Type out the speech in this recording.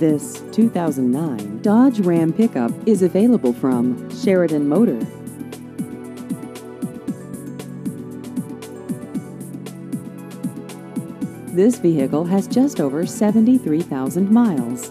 This 2009 Dodge Ram pickup is available from Sheridan Motor. This vehicle has just over 73,000 miles.